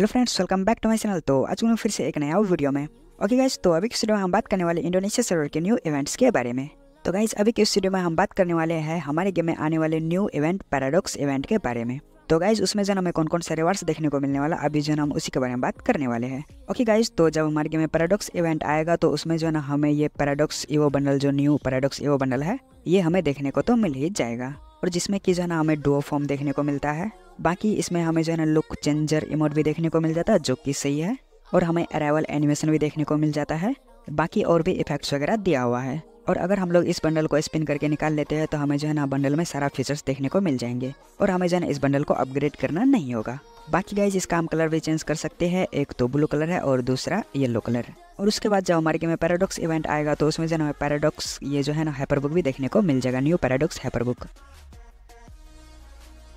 Hello friends welcome back to my channel तो आज मैं फिर से एक नया वीडियो में। ओके गाइस तो अभी की वीडियो में हम बात करने वाले इंडोनेशिया सर्वर के न्यू इवेंट्स के बारे में। तो गाइज़ अभी के इस वीडियो में हम बात करने वाले हैं हमारे गेम में आने वाले न्यू इवेंट पैराडॉक्स इवेंट के बारे में। तो गाइज़ उसमें जो हमें कौन कौन से रिवार्ड्स देखने को मिलने वाला, अभी जो हम उसी के बारे में बात करने वाले हैं। ओके गाइज़ तो जब हमारे गेम में पैराडॉक्स इवेंट आएगा तो उसमें जो है ना हमें ये पैराडॉक्स इवो बंडल जो न्यू पैराडॉक्स इवो बंडल है, ये हमें देखने को तो मिल ही जाएगा। और जिसमें कि जो है ना हमें डुओ फॉर्म देखने को मिलता है। बाकी इसमें हमें जो है ना लुक, चेंजर, इमोट भी देखने को मिल जाता है, जो कि सही है। और हमें अराइवल एनिमेशन भी देखने को मिल जाता है। बाकी और भी इफेक्ट्स वगैरह दिया हुआ है। और अगर हम लोग इस बंडल को स्पिन करके निकाल लेते हैं तो हमें जो है ना बंडल में सारा फीचर्स देखने को मिल जाएँगे। और हमें जो है ना इस बंडल को अपग्रेड करना नहीं होगा। बाकी गाइज़ इसका हम कलर भी चेंज कर सकते हैं। एक तो ब्लू कलर है और दूसरा येलो कलर और उसके बाद जब हमारे गेम में पैराडॉक्स इवेंट आएगा तो उसमें जो है पैराडॉक्स ये जो है ना हैपर बुक भी देखने को मिल जाएगा। न्यू पैराडॉक्स हैपर बुक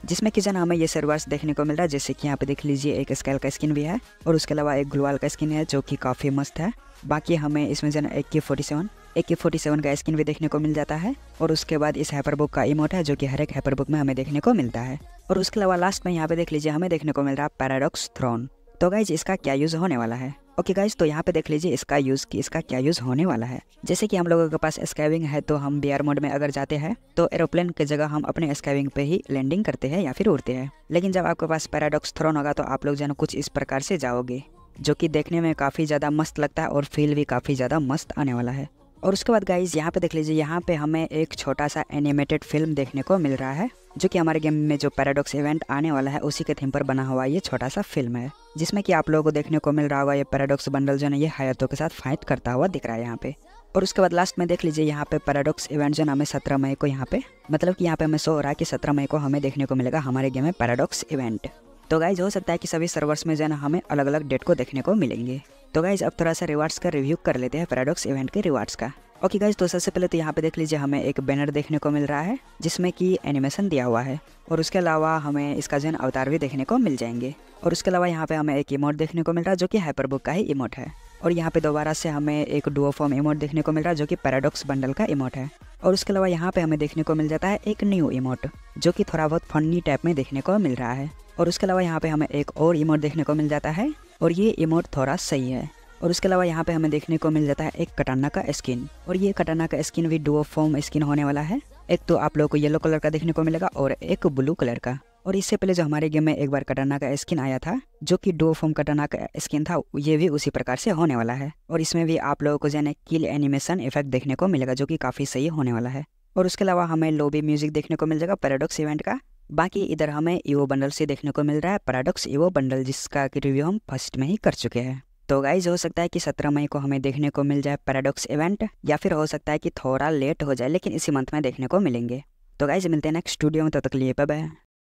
जिसमें कि जन हमें ये सर्वर्स देखने को मिल रहा है। जैसे कि यहाँ पे देख लीजिए, एक स्केल का स्किन भी है और उसके अलावा एक ग्लूवाल का स्किन है जो कि काफ़ी मस्त है। बाकी हमें इसमें जन एक के फोर्टी सेवन एक के फोर्टी सेवन का स्किन भी देखने को मिल जाता है और उसके बाद इस हैपर बुक का इमोट है जो कि हर एक हैपर बुक में हमें देखने को मिलता है। और उसके अलावा लास्ट में यहाँ पे देख लीजिए, हमें देखने को मिल रहा है पैराडॉक्स थ्रोन तो गाइज़ इसका क्या यूज़ होने वाला है? ओके okay गाइज़ तो यहाँ पे देख लीजिए इसका यूज़ की इसका क्या यूज़ होने वाला है। जैसे कि हम लोगों के पास स्काइविंग है तो हम बी मोड में अगर जाते हैं तो एरोप्लेन की जगह हम अपने स्काइविंग पे ही लैंडिंग करते हैं या फिर उड़ते हैं। लेकिन जब आपके पास पैराडॉक्स थ्रोन होगा तो आप लोग जो कुछ इस प्रकार से जाओगे, जो कि देखने में काफ़ी ज़्यादा मस्त लगता है और फील भी काफ़ी ज़्यादा मस्त आने वाला है। और उसके बाद गाइज़ यहाँ पे देख लीजिए, यहाँ पे हमें एक छोटा सा एनिमेटेड फ़िल्म देखने को मिल रहा है, जो कि हमारे गेम में जो पैराडॉक्स इवेंट आने वाला है, उसी के थीम पर बना हुआ ये छोटा सा फ़िल्म है, जिसमें कि आप लोगों को देखने को मिल रहा होगा, ये पैराडॉक्स बंडल जो है ये हयातों के साथ फाइट करता हुआ दिख रहा है यहाँ पे। और उसके बाद लास्ट में देख लीजिए, यहाँ पे पैराडॉक्स इवेंट जो हमें सत्रह मई को यहाँ पे मतलब कि यहाँ पे हमें सो रहा है कि सत्रह मई को हमें देखने को मिलेगा हमारे गेम में पैराडॉक्स इवेंट तो गाइज़ हो सकता है कि सभी सर्वर्स में जो है ना, हमें अलग अलग डेट को देखने को मिलेंगे। तो गाइज़ अब थोड़ा सा रिवार्ड्स का रिव्यू कर लेते हैं पैराडॉक्स इवेंट के रिवार्ड्स का। ओके गाइज़ तो सबसे पहले तो यहाँ पे देख लीजिए, हमें एक बैनर देखने को मिल रहा है, जिसमें कि एनिमेशन दिया हुआ है। और उसके अलावा हमें इसका जो अवतार भी देखने को मिल जाएँगे। और उसके अलावा यहाँ पे हमें एक इमोट देखने को मिल रहा है, जो कि हाइपरबुक का ही इमोट है। और यहाँ पे दोबारा से हमें एक डुओ फॉर्म इमोट देखने को मिल रहा है, जो कि पैराडॉक्स बंडल का इमोट है। और उसके अलावा यहाँ पे हमें देखने को मिल जाता है एक न्यू इमोट जो कि थोड़ा बहुत फनी टाइप में देखने को मिल रहा है। और उसके अलावा यहाँ पे हमें एक और इमोट देखने को मिल जाता है, और ये इमोट थोड़ा सही है। और उसके अलावा यहाँ पे हमें देखने को मिल जाता है एक कटाना का स्किन। और ये कटाना का स्किन भी डुओ फॉर्म स्किन होने वाला है। एक तो आप लोगों को येलो कलर का देखने को मिलेगा और एक ब्लू कलर का। और इससे पहले जो हमारे गेम में एक बार कटाना का स्किन आया था, जो कि डो फॉर्म कटाना का स्किन था, ये भी उसी प्रकार से होने वाला है। और इसमें भी आप लोगों को जो है किल एनिमेशन इफ़ेक्ट देखने को मिलेगा, जो कि काफ़ी सही होने वाला है। और उसके अलावा हमें लोबी म्यूज़िक देखने को मिल जाएगा पैराडॉक्स इवेंट का। बाकी इधर हमें ईवो बंडल से देखने को मिल रहा है पैराडॉक्स ईवो बंडल जिसका रिव्यू हम फ़र्स्ट में ही कर चुके हैं। तो गाइज़ हो सकता है कि सत्रह मई को हमें देखने को मिल जाए पैराडॉक्स इवेंट या फिर हो सकता है कि थोड़ा लेट हो जाए, लेकिन इसी मंथ में देखने को मिलेंगे। तो गाइज़ मिलते हैं नेक्स्ट स्टूडियो में तो तक लिए पे